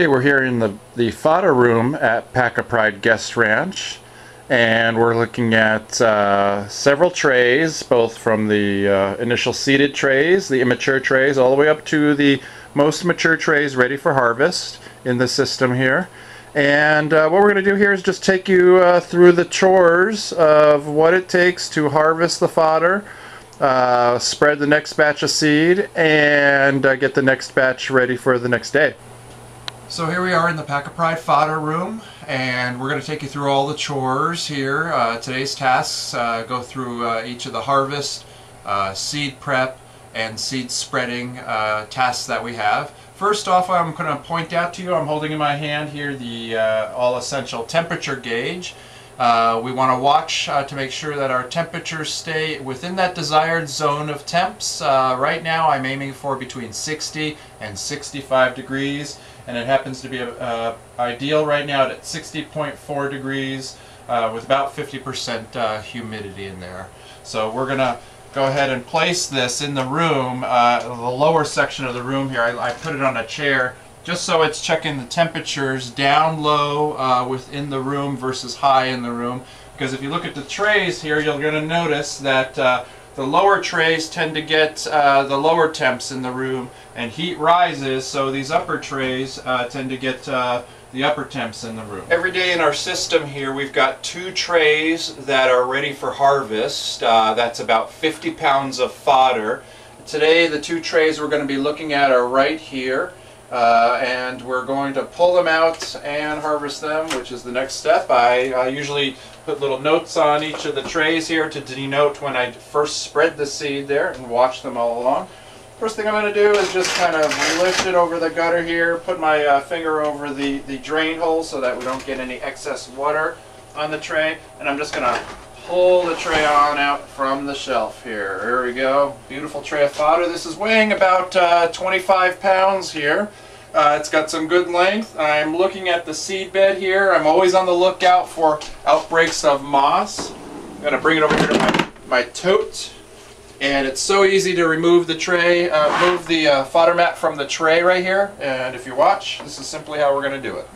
Okay, we're here in the, the fodder room at Paca Pride Guest Ranch and we're looking at uh, several trays both from the uh, initial seeded trays, the immature trays, all the way up to the most mature trays ready for harvest in the system here. And uh, what we're going to do here is just take you uh, through the chores of what it takes to harvest the fodder, uh, spread the next batch of seed, and uh, get the next batch ready for the next day. So here we are in the Paca Pride fodder room and we're going to take you through all the chores here. Uh, today's tasks uh, go through uh, each of the harvest, uh, seed prep, and seed spreading uh, tasks that we have. First off I'm going to point out to you, I'm holding in my hand here the uh, all essential temperature gauge. We want to watch to make sure that our temperatures stay within that desired zone of temps. Right now I'm aiming for between 60 and 65 degrees and it happens to be uh, ideal right now at 60.4 degrees uh, with about 50% uh, humidity in there. So we're going to go ahead and place this in the room, the lower section of the room here. I, I put it on a chair just so it's checking the temperatures down low uh, within the room versus high in the room. Because if you look at the trays here, you're going to notice that uh, the lower trays tend to get uh, the lower temps in the room and heat rises, so these upper trays uh, tend to get uh, the upper temps in the room. Every day in our system here we've got two trays that are ready for harvest. Uh, that's about 50 pounds of fodder. Today the two trays we're going to be looking at are right here. Uh, and we're going to pull them out and harvest them, which is the next step. I, I, usually put little notes on each of the trays here to denote when I first spread the seed there and watch them all along. First thing I'm going to do is just kind of lift it over the gutter here, put my uh, finger over the, the drain hole so that we don't get any excess water on the tray, and I'm just going to pull the tray on out from the shelf here. Here we go. Beautiful tray of fodder. This is weighing about uh, 25 pounds here. Uh, it's got some good length. I'm looking at the seed bed here. I'm always on the lookout for outbreaks of moss. I'm going to bring it over here to my, my tote. And it's so easy to remove the tray, uh, move the uh, fodder mat from the tray right here. And if you watch, this is simply how we're going to do it.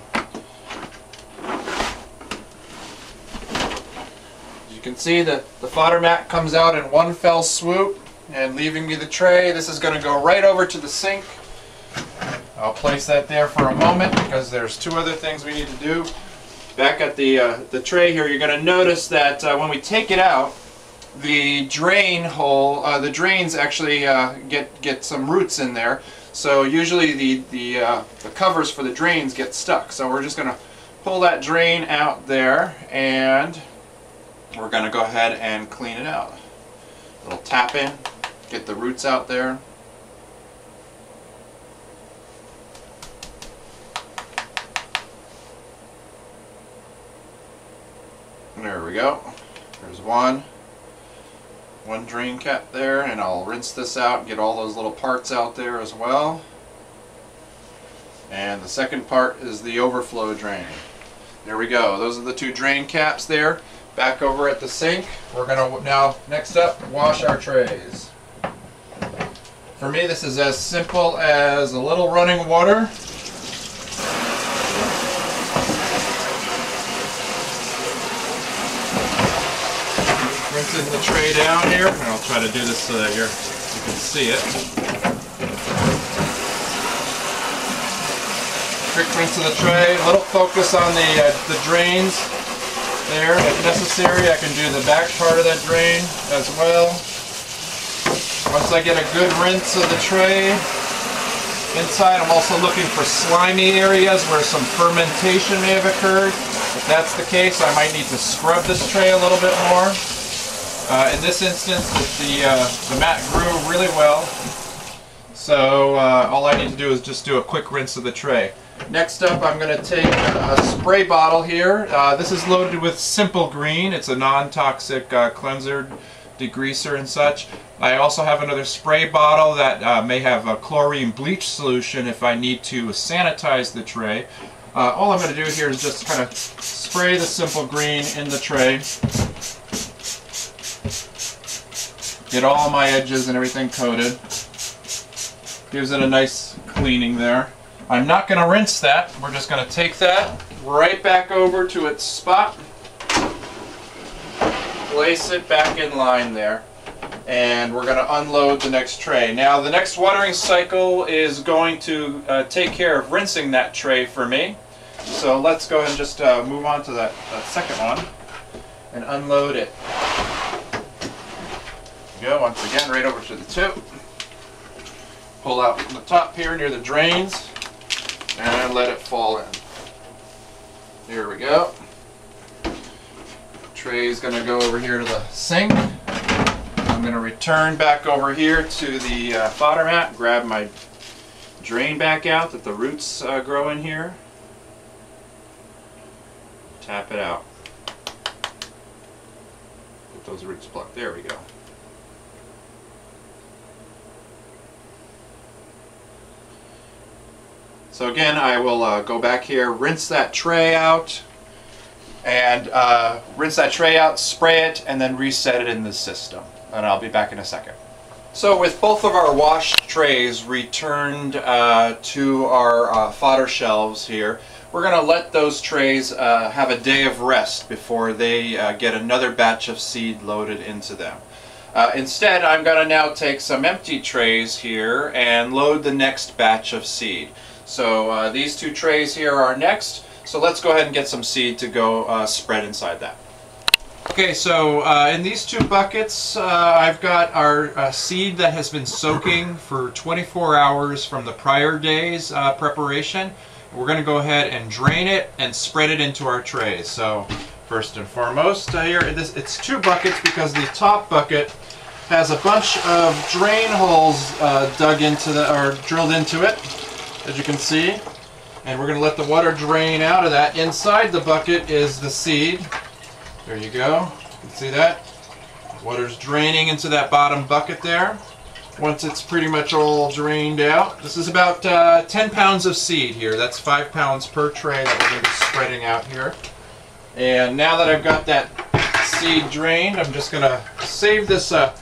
Can see that the fodder mat comes out in one fell swoop and leaving me the tray. This is going to go right over to the sink. I'll place that there for a moment because there's two other things we need to do. Back at the, uh, the tray here, you're going to notice that uh, when we take it out, the drain hole, uh, the drains actually uh, get, get some roots in there. So usually the, the, uh, the covers for the drains get stuck. So we're just going to pull that drain out there and we're going to go ahead and clean it out. A little tap in, get the roots out there. There we go. There's one. One drain cap there, and I'll rinse this out, and get all those little parts out there as well. And the second part is the overflow drain. There we go. Those are the two drain caps there. Back over at the sink, we're going to now, next up, wash our trays. For me, this is as simple as a little running water. Rinsing the tray down here, and I'll try to do this so that you can see it. Quick rinse of the tray, a little focus on the, uh, the drains there. If necessary, I can do the back part of that drain as well. Once I get a good rinse of the tray, inside I'm also looking for slimy areas where some fermentation may have occurred. If that's the case, I might need to scrub this tray a little bit more. Uh, in this instance, the, uh, the mat grew really well, so uh, all I need to do is just do a quick rinse of the tray. Next up I'm going to take a spray bottle here. Uh, this is loaded with Simple Green. It's a non-toxic uh, cleanser, degreaser and such. I also have another spray bottle that uh, may have a chlorine bleach solution if I need to sanitize the tray. Uh, all I'm going to do here is just kind of spray the Simple Green in the tray. Get all my edges and everything coated. Gives it a nice cleaning there. I'm not going to rinse that. We're just going to take that right back over to its spot. Place it back in line there. And we're going to unload the next tray. Now the next watering cycle is going to uh, take care of rinsing that tray for me. So let's go ahead and just uh, move on to that, that second one and unload it. Go once again right over to the tip. Pull out from the top here near the drains and let it fall in. Here we go. Tray's gonna go over here to the sink. I'm gonna return back over here to the uh, fodder mat, grab my drain back out that the roots uh, grow in here. Tap it out. Get those roots plucked. There we go. So again, I will uh, go back here, rinse that tray out, and uh, rinse that tray out, spray it, and then reset it in the system. And I'll be back in a second. So with both of our wash trays returned uh, to our uh, fodder shelves here, we're going to let those trays uh, have a day of rest before they uh, get another batch of seed loaded into them. Uh, instead, I'm going to now take some empty trays here and load the next batch of seed. So uh, these two trays here are next. So let's go ahead and get some seed to go uh, spread inside that. Okay, so uh, in these two buckets, uh, I've got our uh, seed that has been soaking for 24 hours from the prior day's uh, preparation. We're going to go ahead and drain it and spread it into our trays. So first and foremost, here this, it's two buckets because the top bucket has a bunch of drain holes dug into the or drilled into it as you can see. And we're going to let the water drain out of that. Inside the bucket is the seed. There you go. You see that. Water's draining into that bottom bucket there. Once it's pretty much all drained out. This is about uh, 10 pounds of seed here. That's 5 pounds per tray that we're going to be spreading out here. And now that I've got that seed drained, I'm just going to save this uh,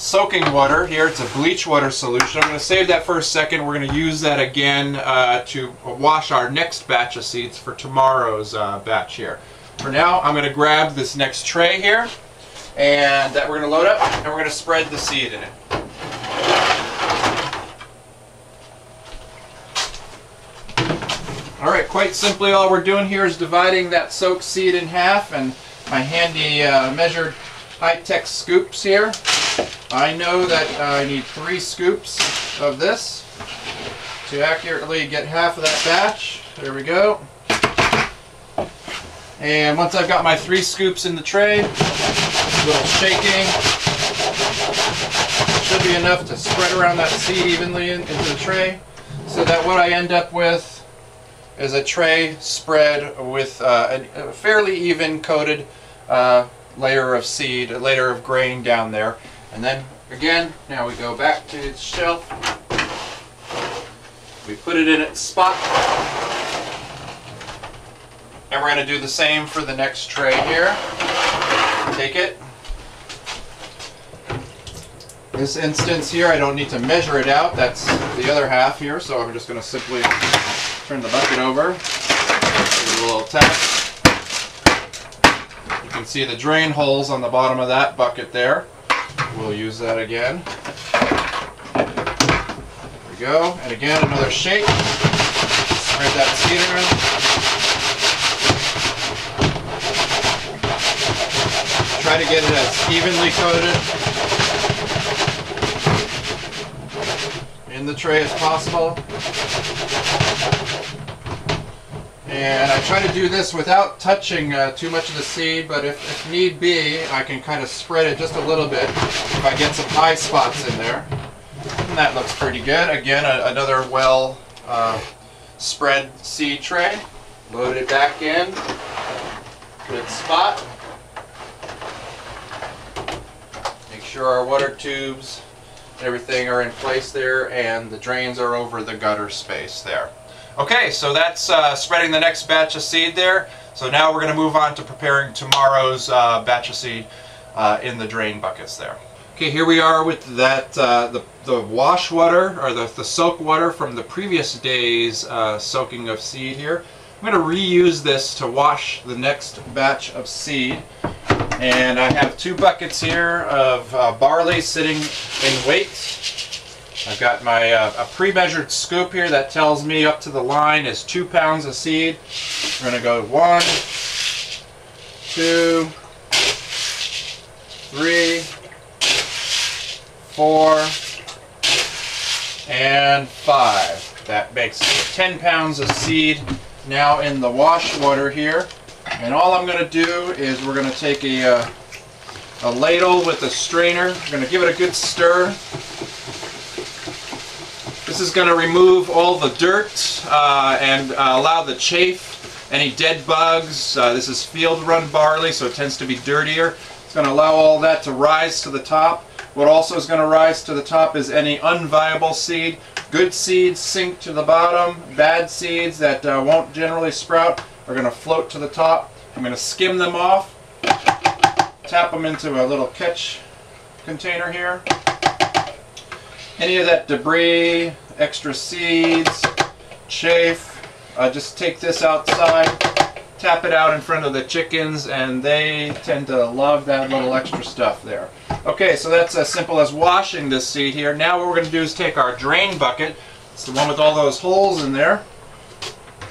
soaking water here. It's a bleach water solution. I'm going to save that for a second. We're going to use that again uh, to wash our next batch of seeds for tomorrow's uh, batch here. For now, I'm going to grab this next tray here and that we're going to load up and we're going to spread the seed in it. Alright, quite simply all we're doing here is dividing that soaked seed in half and my handy uh, measured high-tech scoops here I know that I need three scoops of this to accurately get half of that batch. There we go. And once I've got my three scoops in the tray, a little shaking, should be enough to spread around that seed evenly into the tray so that what I end up with is a tray spread with uh, a fairly even coated uh, layer of seed, a layer of grain down there. And then again, now we go back to its shelf. We put it in its spot. And we're going to do the same for the next tray here. Take it. This instance here, I don't need to measure it out. That's the other half here, so I'm just going to simply turn the bucket over. Give it a little tap. You can see the drain holes on the bottom of that bucket there. We'll use that again. There we go. And again, another shake. Spread that around. Try to get it as evenly coated in the tray as possible. And I try to do this without touching uh, too much of the seed, but if, if, need be, I can kind of spread it just a little bit if I get some high spots in there. And that looks pretty good. Again, a, another well uh, spread seed tray. Load it back in. Good spot. Make sure our water tubes and everything are in place there and the drains are over the gutter space there. Okay, so that's uh, spreading the next batch of seed there. So now we're going to move on to preparing tomorrow's uh, batch of seed uh, in the drain buckets there. Okay, here we are with that uh, the the wash water or the, the soak water from the previous day's uh, soaking of seed here. I'm going to reuse this to wash the next batch of seed. And I have two buckets here of uh, barley sitting in weight. I've got my uh, a pre-measured scoop here that tells me up to the line is two pounds of seed. We're going to go one, two, three, four, and five. That makes 10 pounds of seed now in the wash water here. And all I'm going to do is we're going to take a, uh, a ladle with a strainer. We're going to give it a good stir. This is going to remove all the dirt uh, and uh, allow the chaff, any dead bugs. Uh, this is field run barley, so it tends to be dirtier. It's going to allow all that to rise to the top. What also is going to rise to the top is any unviable seed. Good seeds sink to the bottom. Bad seeds that uh, won't generally sprout are going to float to the top. I'm going to skim them off, tap them into a little catch container here. Any of that debris, extra seeds, chaff, uh, just take this outside, tap it out in front of the chickens, and they tend to love that little extra stuff there. Okay, so that's as simple as washing this seed here. Now what we're going to do is take our drain bucket, it's the one with all those holes in there,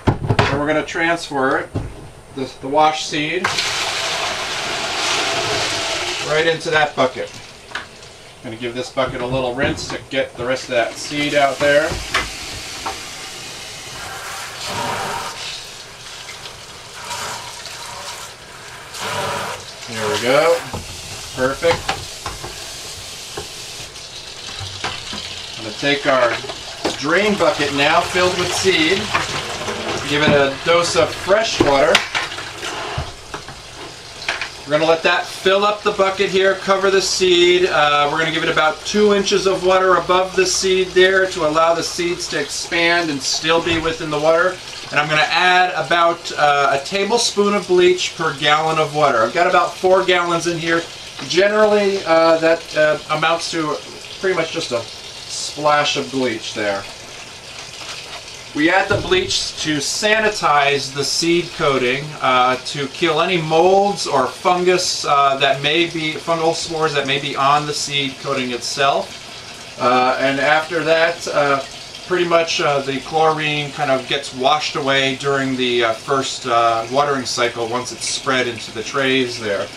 and we're going to transfer it, the, the wash seed, right into that bucket. I'm going to give this bucket a little rinse to get the rest of that seed out there. There we go. Perfect. I'm going to take our drain bucket now filled with seed. Give it a dose of fresh water. We're going to let that fill up the bucket here, cover the seed. Uh, we're going to give it about two inches of water above the seed there to allow the seeds to expand and still be within the water. And I'm going to add about uh, a tablespoon of bleach per gallon of water. I've got about four gallons in here. Generally, uh, that uh, amounts to pretty much just a splash of bleach there. We add the bleach to sanitize the seed coating uh, to kill any molds or fungus uh, that may be, fungal spores that may be on the seed coating itself. Uh, and after that, uh, pretty much uh, the chlorine kind of gets washed away during the uh, first watering cycle once it's spread into the trays there.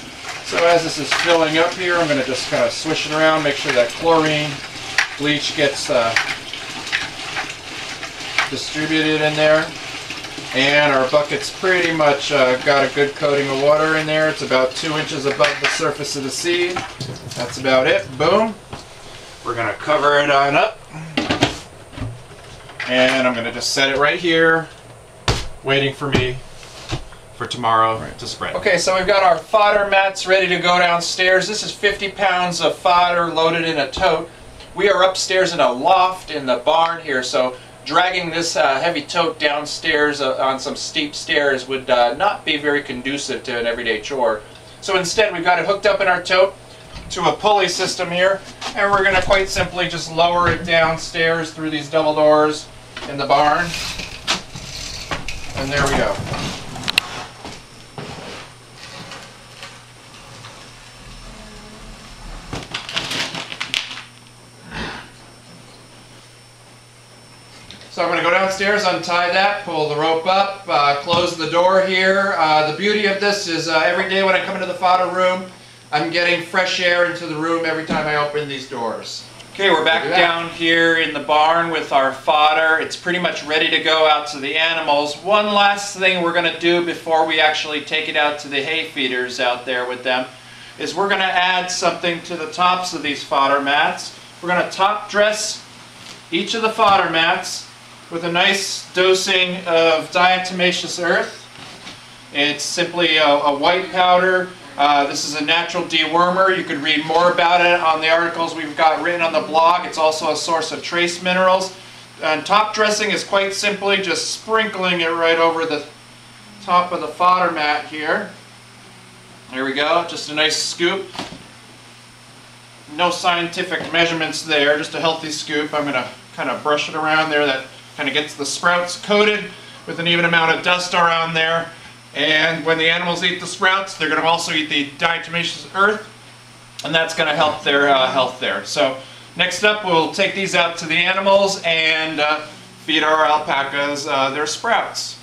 So as this is filling up here, I'm going to just kind of swish it around, make sure that chlorine bleach gets distributed in there. And our bucket's pretty much uh, got a good coating of water in there. It's about two inches above the surface of the seed. That's about it. Boom. We're going to cover it on up. And I'm going to just set it right here, waiting for me for tomorrow right. to spread. Okay, so we've got our fodder mats ready to go downstairs. This is 50 pounds of fodder loaded in a tote. We are upstairs in a loft in the barn here, so dragging this uh, heavy tote downstairs uh, on some steep stairs would uh, not be very conducive to an everyday chore. So instead we've got it hooked up in our tote to a pulley system here and we're going to quite simply just lower it downstairs through these double doors in the barn and there we go. So I'm going to go downstairs, untie that, pull the rope up, uh, close the door here. Uh, the beauty of this is uh, every day when I come into the fodder room, I'm getting fresh air into the room every time I open these doors. Okay, we're back down here in the barn with our fodder. It's pretty much ready to go out to the animals. One last thing we're going to do before we actually take it out to the hay feeders out there with them is we're going to add something to the tops of these fodder mats. We're going to top dress each of the fodder mats with a nice dosing of diatomaceous earth. It's simply a, a white powder. Uh, this is a natural dewormer. You could read more about it on the articles we've got written on the blog. It's also a source of trace minerals. And top dressing is quite simply just sprinkling it right over the top of the fodder mat here. There we go, just a nice scoop. no scientific measurements there, just a healthy scoop. I'm gonna kind of brush it around there. That kind of gets the sprouts coated with an even amount of dust around there. And when the animals eat the sprouts, they're gonna also eat the diatomaceous earth, and that's gonna help their uh, health there. So next up, we'll take these out to the animals and uh, feed our alpacas uh, their sprouts.